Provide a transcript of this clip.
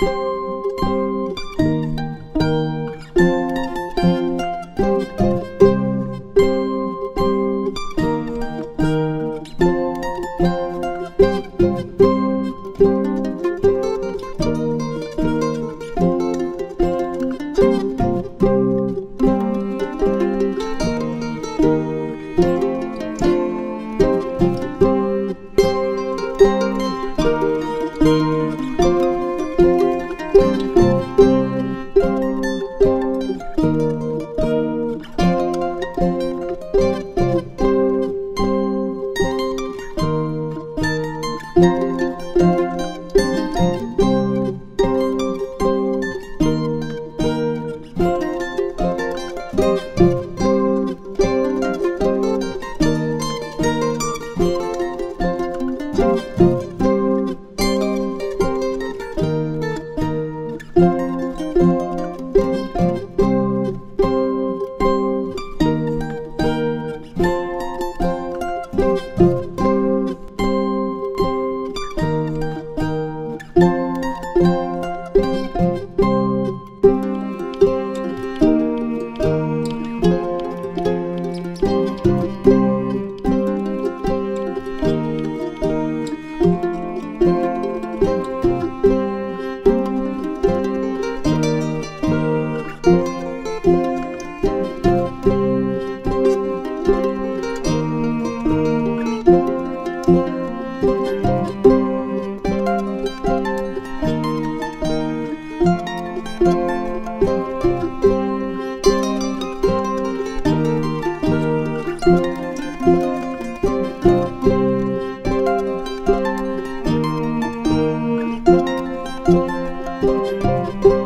you. Thank Thank you.